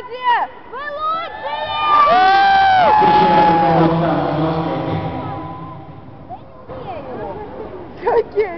команде! Вы лучшие! Окей.